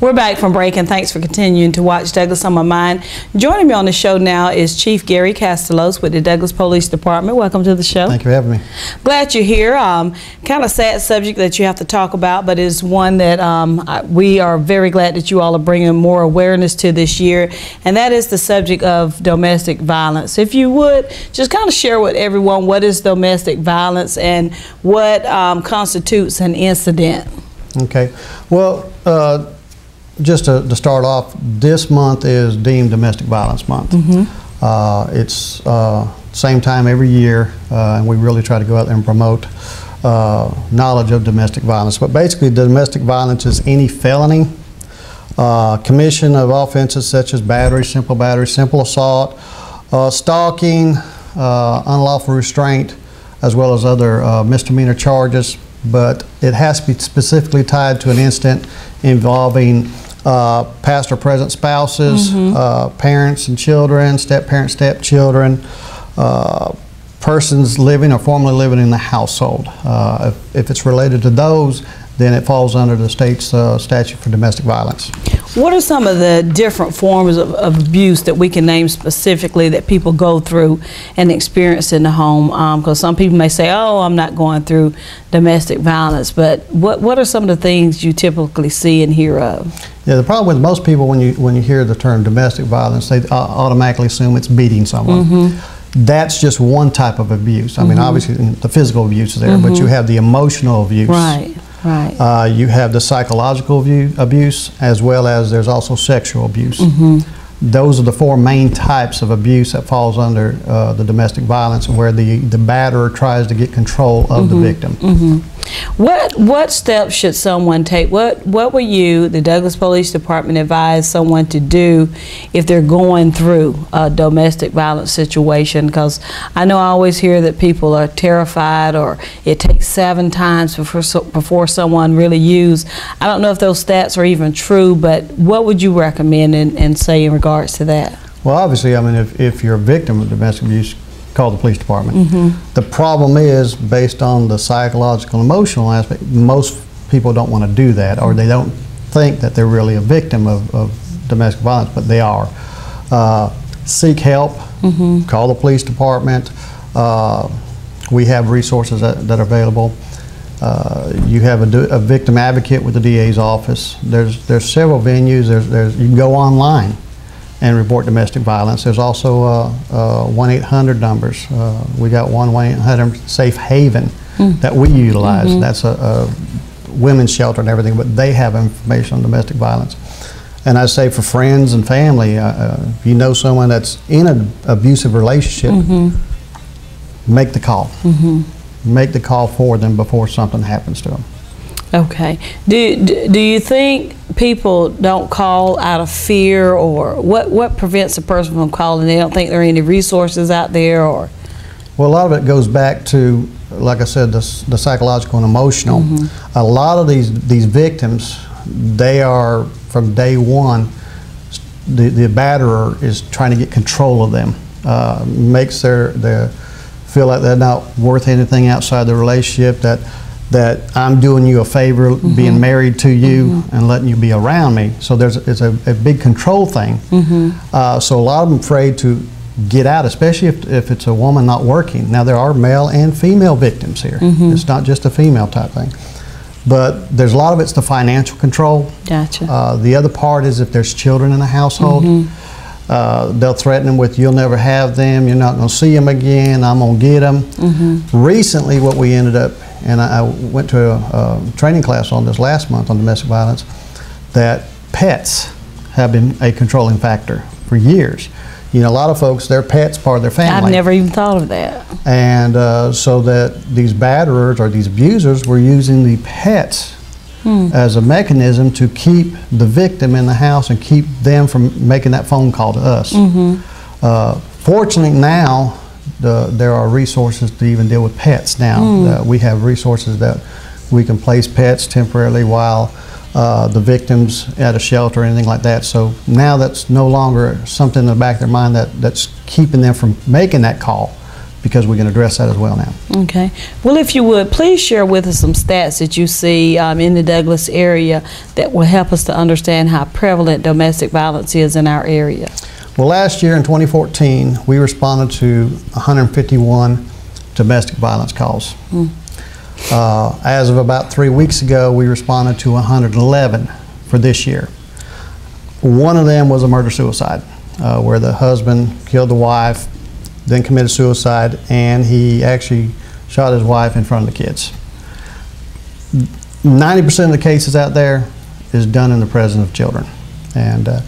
We're back from break and thanks for continuing to watch Douglas on My Mind. Joining me on the show now is Chief Gary Castelos with the Douglas Police Department. Welcome to the show. Thank you for having me. Glad you're here. Um, kind of sad subject that you have to talk about, but it's one that um, we are very glad that you all are bringing more awareness to this year, and that is the subject of domestic violence. If you would just kind of share with everyone what is domestic violence and what um, constitutes an incident. Okay. Well, uh, just to, to, start off, this month is deemed Domestic Violence Month. Mm -hmm. uh, it's uh, same time every year, uh, and we really try to go out there and promote uh, knowledge of domestic violence. But basically, domestic violence is any felony, uh, commission of offenses such as battery, simple battery, simple assault, stalking, unlawful restraint, as well as other misdemeanor charges. But it has to be specifically tied to an incident involving uh, past or present spouses, mm -hmm. uh, parents and children, step parents, step children, uh, persons living or formerly living in the household. Uh, if, if, it's related to those, then it falls under the state's uh, statute for domestic violence. What are some of the different forms of, of, abuse that we can name specifically that people go through and experience in the home? Because um, some people may say, oh, I'm not going through domestic violence, but what, what are some of the things you typically see and hear of? Yeah, the problem with most people when you, when you hear the term domestic violence, they automatically assume it's beating someone. Mm -hmm. That's just one type of abuse. I mean, mm -hmm. obviously the physical abuse is there, but you mm-hmm. have the emotional abuse. Right Right. Uh, you have the psychological view, abuse as well as there's also sexual abuse. Mm -hmm. Those are the four main types of abuse that falls under uh, the domestic violence where the, the batterer tries to get control of mm -hmm. the mm-hmm. victim. What what steps should someone take? What what would you, the Douglas Police Department, advise someone to do if they're going through a domestic violence situation? Because I know I always hear that people are terrified, or it takes seven times before before someone really use. I don't know if those stats are even true, but what would you recommend and, and say in regards to that? Well, obviously, I mean, if, if you're a victim of domestic abuse, call the police department. Mm -hmm. The problem is, based on the psychological emotional aspect, most people don't want to do that, or they don't think that they're really a victim of, of domestic violence, but they are. Uh, seek help, mm -hmm. call the police department. Uh, we have resources that, that are available. Uh, you have a, a, victim advocate with the DA's office. There's there's several venues. There's, there's you can go online and report domestic violence. There's also 1-800 uh, uh, numbers. Uh, we got one 1-800 Safe Haven mm. that we utilize. Mm -hmm. That's a, a, women's shelter and everything, but they have information on domestic violence. And I say for friends and family, uh, if you know someone that's in an abusive relationship, mm -hmm. make the call. -hmm. Make the call for them before something happens to them. Okay. Do, do you think people don't call out of fear or what, what prevents a person from calling? They don't think there are any resources out there or? Well, a lot of it goes back to, like I said, the, the psychological and emotional. Mm -hmm. A lot of these, these victims, they are from day one, the, the batterer is trying to get control of them, uh, makes their, their feel like they're not worth anything outside the relationship, that that I'm doing you a favor, mm -hmm. being married to you mm -hmm. and letting you be around me. So there's it's a, a big control thing. Mm -hmm. uh, so a lot of them afraid to get out, especially if, if it's a woman not working. Now there are male and female victims here. Mm-hmm. It's not just a female type thing. But there's a lot of it's the financial control. Gotcha. Uh, the other part is if there's children in the household. Uh, they'll threaten them with you'll never have them you're not going to see them again i'm going to get them mm-hmm. recently what we ended up and I, I went to a, a, training class on this last month on domestic violence, that pets have been a controlling factor for years. You know, a lot of folks, their pets part of their family. I've never even thought of that. And uh, so that these batterers or these abusers were using the pets hmm. as a mechanism to keep the victim in the house and keep them from making that phone call to us. Mm -hmm. uh, fortunately now, the, there are resources to even deal with pets now. Mm. Uh, we have resources that we can place pets temporarily while uh, the victims at a shelter or anything like that. So now that's no longer something in the back of their mind that, that's keeping them from making that call because we can address that as well now. Okay. Well, if you would, please share with us some stats that you see um, in the Douglas area that will help us to understand how prevalent domestic violence is in our area. Well, last year in 2014, we responded to 151 domestic violence calls. Uh, As of about three weeks ago, we responded to 111 for this year. One of them was a murder-suicide, uh, where the husband killed the wife, then committed suicide, and he actually shot his wife in front of the kids. 90% of the cases out there is done in the presence of children. And uh,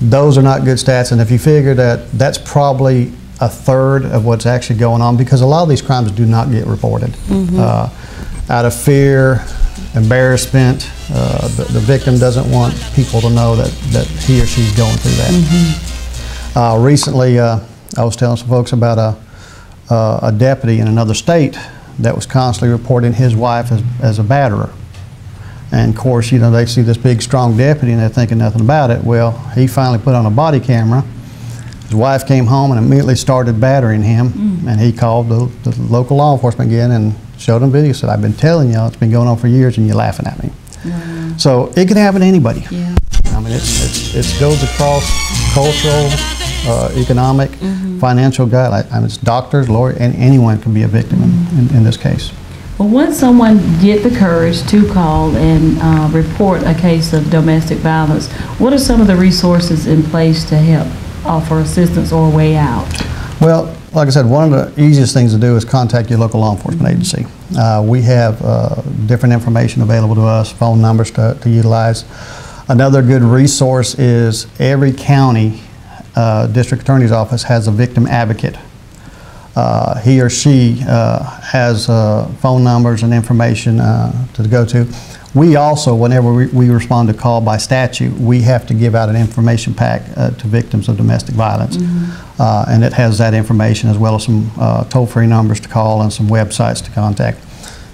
those are not good stats. And if you figure that that's probably a third of what's actually going on, because a lot of these crimes do not get reported. Uh, out of fear, embarrassment, uh, the, the victim doesn't want people to know that, that he or she's going through that. Uh, recently, uh, I was telling some folks about a, uh, a deputy in another state that was constantly reporting his wife as, as a batterer. And of course, you know, they see this big, strong deputy and they're thinking nothing about it. Well, he finally put on a body camera. His wife came home and immediately started battering him. And he called the, the local law enforcement again and showed them video. Said, I've been telling y'all, it's been going on for years and you're laughing at me. So it can happen to anybody. Yeah. I mean, it's, it's, it goes across cultural, uh, economic, financial guidelines. I mean, it's doctors, lawyers, and anyone can be a victim in, in, in this case. Well, once someone get the courage to call and uh, report a case of domestic violence, what are some of the resources in place to help offer assistance or a way out? Well, like I said, one of the easiest things to do is contact your local law enforcement agency. Uh, we have uh, different information available to us, phone numbers to, to utilize. Another good resource is every county uh, district attorney's office has a victim advocate. Uh, he or she uh, has uh, phone numbers and information uh, to go to. We also, whenever we, we respond to call by statute, we have to give out an information pack uh, to victims of domestic violence. Uh, and it has that information as well as some uh, toll-free numbers to call and some websites to contact.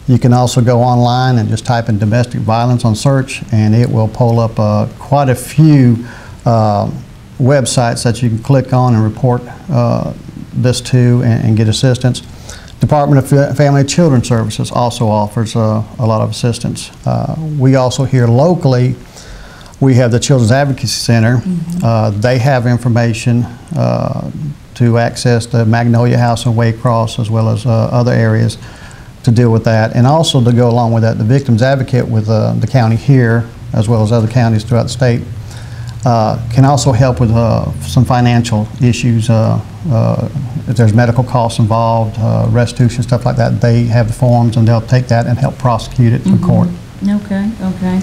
You can also go online and just type in domestic violence on search, and it will pull up uh, quite a few uh, websites that you can click on and report uh, this to and, and get assistance. Department of Fa- Family and Children Services also offers uh, a lot of assistance. Uh, we also here locally, we have the Children's Advocacy Center. Uh, they have information uh, to access the Magnolia House in Waycross as well as uh, other areas to deal with that. And also to go along with that, the Victims Advocate with uh, the county here as well as other counties throughout the state can also help with uh, some financial issues. uh, uh, If there's medical costs involved, uh, restitution, stuff like that, they have the forms and they'll take that and help prosecute it through court. Okay, okay.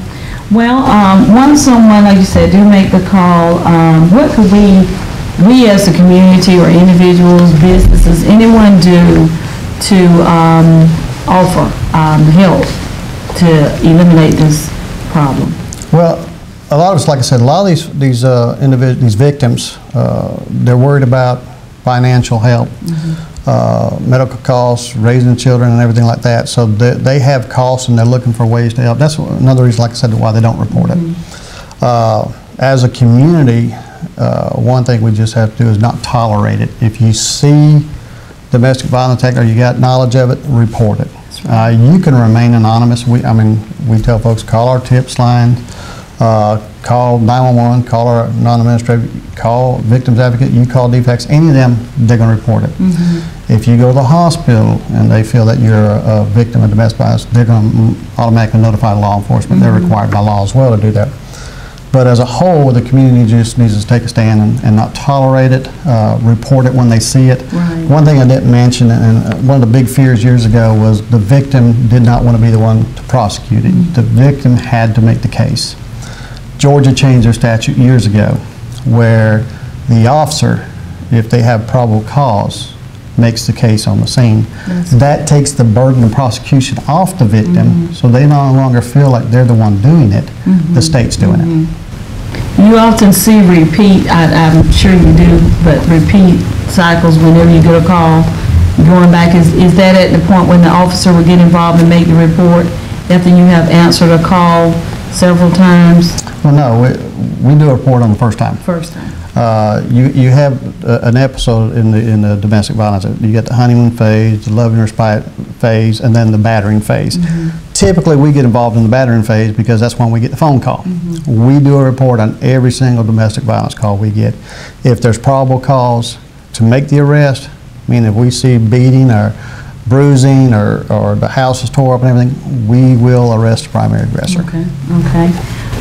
Well, um, once someone, like you said, do make the call, um, what could we, we as a community or individuals, businesses, anyone do to, um, offer, um, help to eliminate this problem? Well, a lot of us, like I said, a lot of these, these uh, these victims, uh, they're worried about financial help, uh, medical costs, raising children and everything like that. So they, they have costs and they're looking for ways to help. That's another reason, like I said, why they don't report it. Uh, as a community, uh, one thing we just have to do is not tolerate it. If you see domestic violence act or you got knowledge of it, report it. Uh, you can remain anonymous. We, I mean, we tell folks call our tips line, uh, call 911, call our non-administrative, call victims advocate. You call DFCS. Any of them, they're going to report it. If you go to the hospital and they feel that you're a, a victim of domestic violence, they're going to automatically notify law enforcement. They're required by law as well to do that. But as a whole, the community just needs to take a stand and, and not tolerate it, uh, report it when they see it. Right. One thing I didn't mention, and one of the big fears years ago was the victim did not want to be the one to prosecute it. The victim had to make the case. Georgia changed their statute years ago where the officer, if they have probable cause, makes the case on the scene. That takes the burden of prosecution off the victim, mm-hmm. so they no longer feel like they're the one doing it, mm-hmm. the state's doing it. Mm-hmm. You often see repeat, I, I'm sure you do, but repeat cycles whenever you get a call, going back, is, is that at the point when the officer would get involved and make the report after you have answered a call several times? Well, no, we, we do a report on the first time. First time. uh, you, you have a- an episode in the, in the domestic violence. You get the honeymoon phase, the love and respite phase, and then the battering phase. Typically, we get involved in the battering phase because that's when we get the phone call. We do a report on every single domestic violence call we get. If there's probable cause to make the arrest, meaning if we see beating or bruising or, or the house is tore up and everything, we will arrest the primary aggressor. Okay, okay.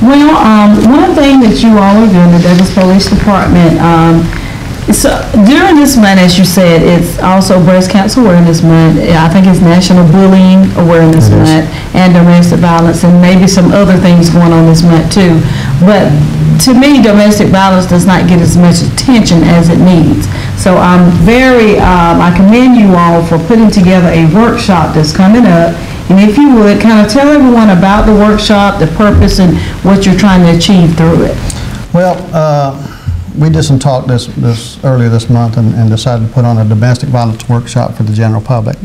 Well, um, one thing that you all are doing, the Douglas Police Department, um, so during this month, as you said, it's also Breast Cancer Awareness Month. I think it's National Bullying Awareness. Month and domestic violence, and maybe some other things going on this month too. But to me, domestic violence does not get as much attention as it needs. So I'm very, um, I commend you all for putting together a workshop that's coming up. And if you would, kind of tell everyone about the workshop, the purpose, and what you're trying to achieve through it. Well, uh, we did some talk this, this, earlier this month and and decided to put on a domestic violence workshop for the general public.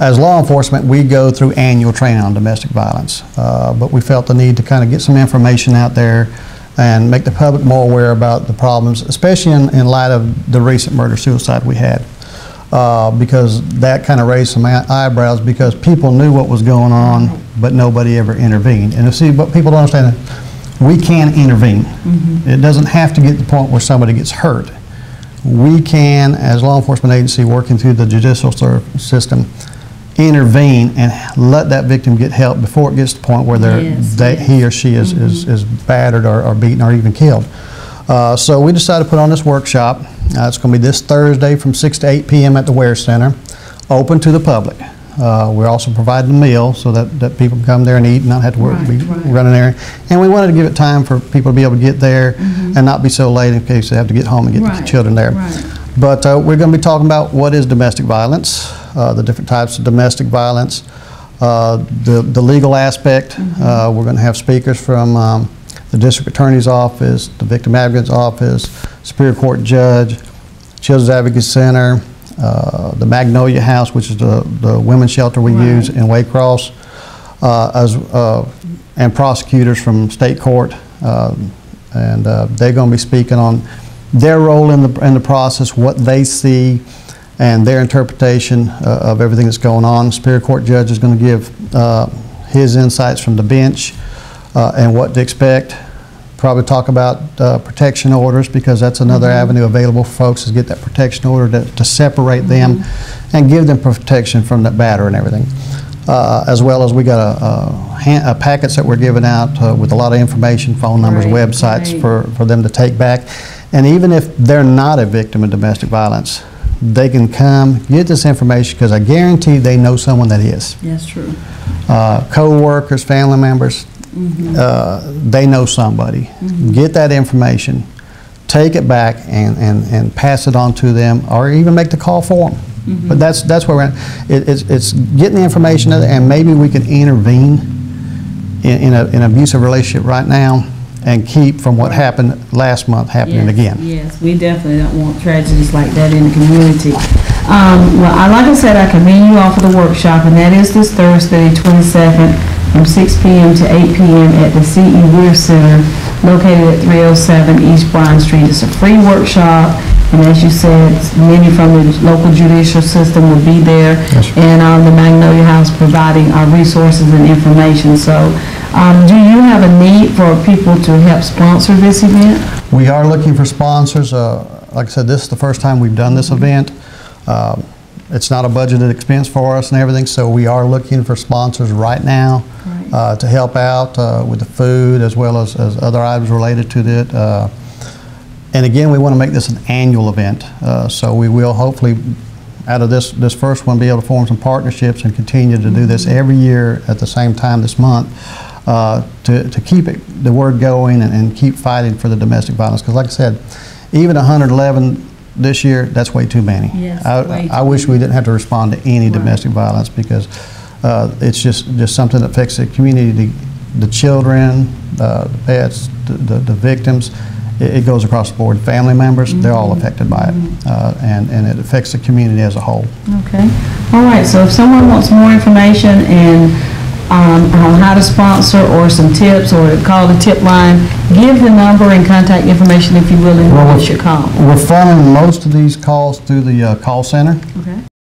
As law enforcement, we go through annual training on domestic violence, uh, but we felt the need to kind of get some information out there and make the public more aware about the problems, especially in, in light of the recent murder-suicide we had. Uh, because that kind of raised some eyebrows because people knew what was going on, but nobody ever intervened. And you see, what people don't understand, we can intervene. It doesn't have to get to the point where somebody gets hurt. We can, as law enforcement agency working through the judicial system, intervene and let that victim get help before it gets to the point where they're, Yes, they, yes. he or she is, is, is battered or, or beaten or even killed. Uh, so we decided to put on this workshop. Uh, it's going to be this Thursday from 6 to 8 p.m. at the Ware Center, open to the public. Uh, we're also providing a meal so that, that people can come there and eat and not have to work, Right, be right. running there. And we wanted to give it time for people to be able to get there and not be so late in case they have to get home and get the Mm-hmm. Children there. right. But uh, we're going to be talking about what is domestic violence, uh, the different types of domestic violence, uh, the the legal aspect. Uh, We're going to have speakers from um, the district attorney's office, the victim advocate's office, Superior Court judge, Children's Advocate Center, uh, the Magnolia House, which is the the women's shelter we Right. use in Waycross, uh, as, uh, and prosecutors from state court. um, And uh, they're going to be speaking on their role in the, in the process, what they see, and their interpretation uh, of everything that's going on. Superior Court Judge is going to give uh, his insights from the bench uh, and what to expect. Probably talk about uh, protection orders, because that's another avenue available for folks, is get that protection order to to separate them and give them protection from that batter and everything. Uh, As well as we got a- a, han- a packets that we're giving out uh, with a lot of information, phone numbers, Right, websites right. for, for them to take back. And even if they're not a victim of domestic violence, they can come, get this information, because I guarantee they know someone that is. That's true. Uh, Co-workers, family members, uh, they know somebody. Get that information, take it back and, and, and pass it on to them, or even make the call for them. But that's, that's where we're at. It, it's, it's getting the information and maybe we can intervene in, in a, in an abusive relationship right now and keep from what happened last month happening Yes, again. Yes, we definitely don't want tragedies like that in the community. Um, well, I, like I said, I commend you all for the workshop, and that is this Thursday, 22nd, from 6 PM to 8 PM at the C.E. Weir Center, located at 307 East Bryan Street. It's a free workshop, and as you said, many from the local judicial system will be there. Yes. And, um, the Magnolia House providing, uh, resources and information. So, um, do you have a need for people to help sponsor this event? We are looking for sponsors. Uh, Like I said, this is the first time we've done this event. Um, It's not a budgeted expense for us and everything, so we are looking for sponsors right now. Uh, to help out uh, with the food as well as as other items related to it. Uh, And again, we want to make this an annual event, Uh, so we will hopefully, out of this, this first one, be able to form some partnerships and continue to do this every year at the same time this month uh, to, to keep it, the word going and, and keep fighting for the domestic violence. Because like I said, even 111 this year, that's way too many. Yes, I, I wish we didn't have to respond to any Right. domestic violence because uh, it's just, just something that affects the community, the, the children, uh, the pets, the, the the victims. It, it goes across the board. Family members, they're all Mm-hmm. affected by it. Uh, and, and it affects the community as a whole. Okay, all right, so if someone wants more information and um, on how to sponsor or some tips or call the tip line, give the number and contact information if you will, and Well, what's your call. We're funding most of these calls through the uh, call center. Okay.